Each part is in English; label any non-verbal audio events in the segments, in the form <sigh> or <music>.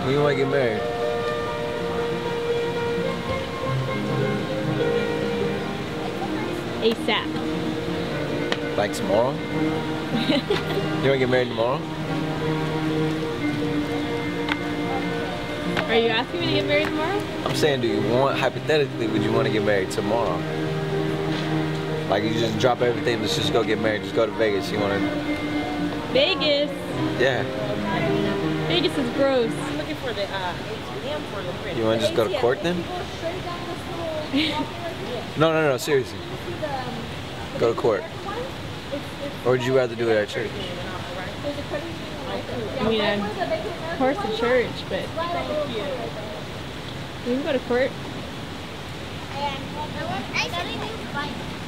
When you want to get married? ASAP. Like tomorrow? <laughs> you want to get married tomorrow? Are you asking me to get married tomorrow? I'm saying, do you want, hypothetically, would you want to get married tomorrow? Like you just drop everything, let's just go get married, just go to Vegas. You want to? Vegas. Yeah. Vegas is gross. I'm looking for the uh, ATM for the credit. You want to just go to court then? <laughs> No, no, no, seriously. Go to court. Or would you rather do it at church? I mean, I'm, of course, the church, but you can go to court.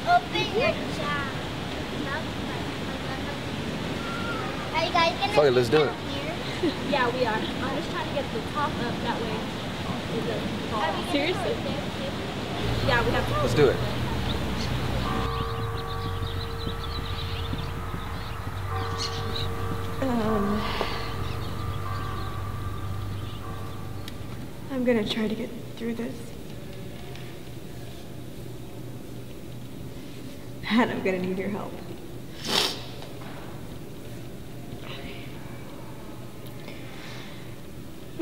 Open your job. Are you guys gonna Fuck it, let's do it. Here? Yeah, we are. I'm just trying to get the top up that way. It doesn't fall. Seriously? Yeah, we have to. Let's do it. Um, I'm gonna try to get through this. <laughs> And I'm gonna need your help.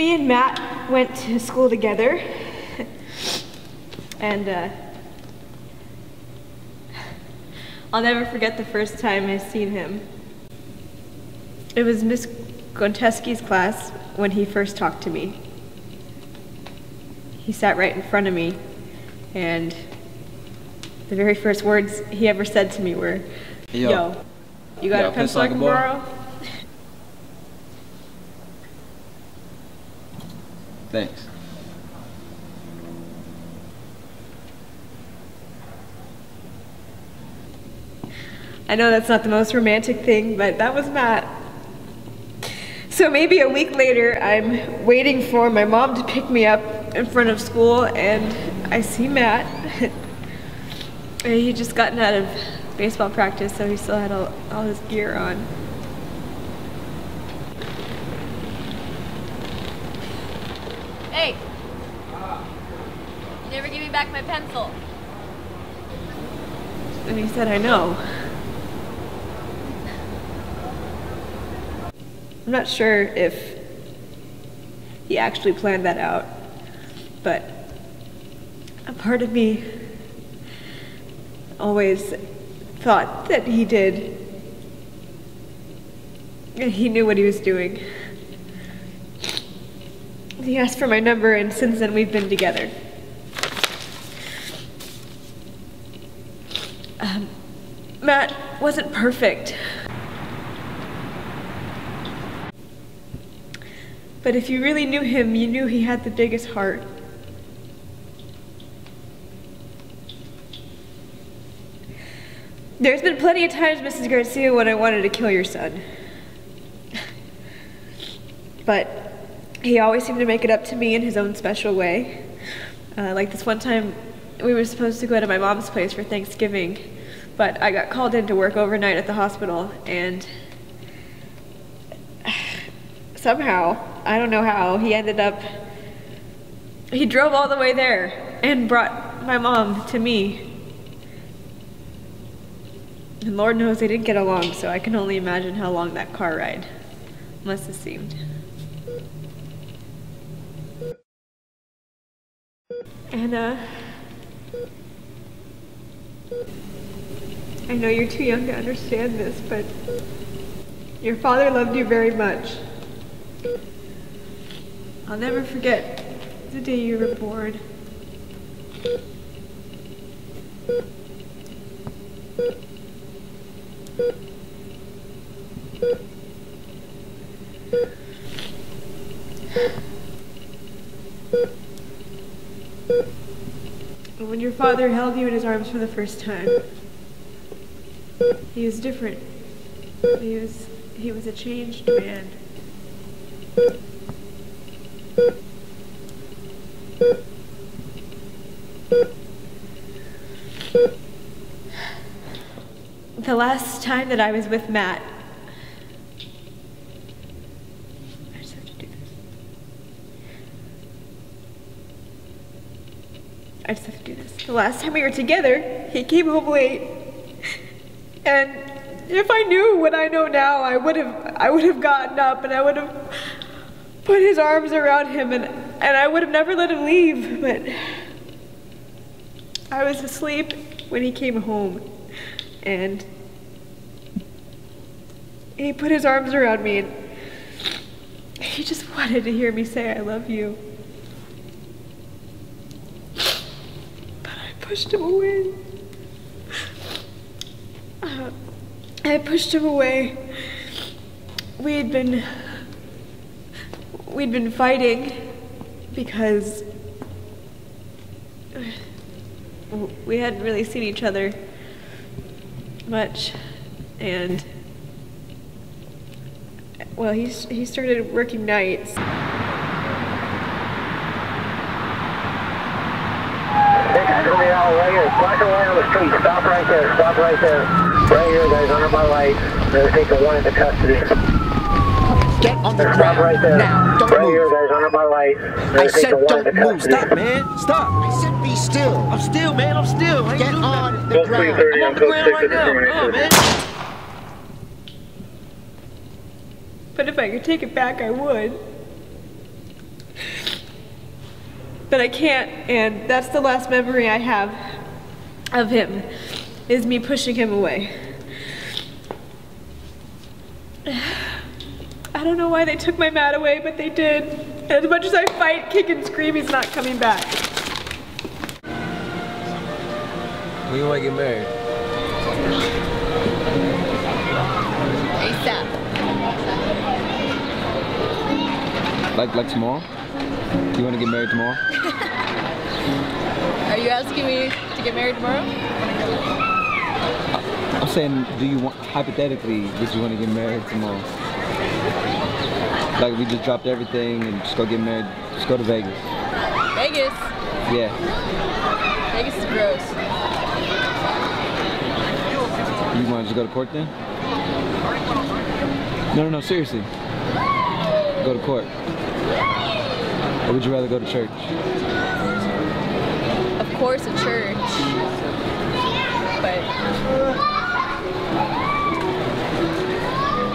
Me and Matt went to school together. and, uh, I'll never forget the first time I seen him. It was Miss Gonteski's class when he first talked to me. He sat right in front of me, and the very first words he ever said to me were, Yo. Yo, you got Yo, a pencil I can boy." borrow? Thanks. I know that's not the most romantic thing, but that was Matt. So maybe a week later, I'm waiting for my mom to pick me up in front of school, and I see Matt. <laughs> He just gotten out of baseball practice, so he still had all, all his gear on. Hey! You never give me back my pencil. And he said, I know. I'm not sure if he actually planned that out, but a part of me always thought that he did. He knew what he was doing. He asked for my number, and since then we've been together. Um, Matt wasn't perfect. But if you really knew him, you knew he had the biggest heart. There's been plenty of times, Mrs. Garcia, when I wanted to kill your son. But he always seemed to make it up to me in his own special way. Uh, like this one time, we were supposed to go to my mom's place for Thanksgiving, but I got called in to work overnight at the hospital, and somehow, I don't know how, he ended up. He drove all the way there and brought my mom to me. And Lord knows they didn't get along, so I can only imagine how long that car ride must have seemed. And, uh, I know you're too young to understand this, but your father loved you very much. I'll never forget the day you were born. When your father held you in his arms for the first time, he was different. He was he was a changed man. The last time that I was with Matt, I just have to do this. I just have to do this. The last time we were together, he came home late. And if I knew what I know now, I would have I would have gotten up and I would have put his arms around him and, and I would have never let him leave, but I was asleep when he came home and he put his arms around me and he just wanted to hear me say I love you. But I pushed him away. Uh, I pushed him away. We had been we'd been fighting because we hadn't really seen each other much and well he, he started working nights Next to me out right here. On the street. Stop right there. Stop right there. Right here, guys, under my light. They're taking one into custody. Get on the ground right there. now. Don't right here, move. guys, under my light. I said don't move. Stop, Man, stop. I said be still. I'm still, man. I'm still. I Get on nothing. the ground. 330 I'm on on the ground right now. Come on, man. but if I could take it back I would but I can't and that's the last memory I have of him is me pushing him away <sighs> I don't know why they took my Matt away, but they did. And as much as I fight, kick, and scream, he's not coming back. When you want to get married? ASAP. Like like tomorrow? You want to get married tomorrow? <laughs> Are you asking me to get married tomorrow? I'm saying, do you want hypothetically, would you want to get married tomorrow? Like we just dropped everything and just go get married. Just go to Vegas. Vegas. Yeah. Vegas is gross. You want to just go to court then? No, no, no. Seriously. Go to court. Or would you rather go to church? course a church, but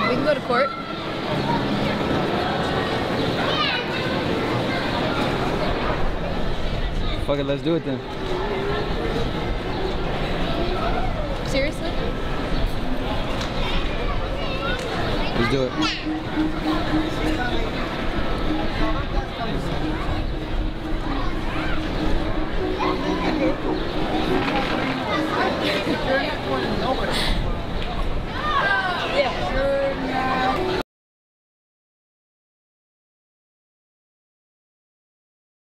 we can go to court. Fuck it, let's do it then. Seriously? Let's do it.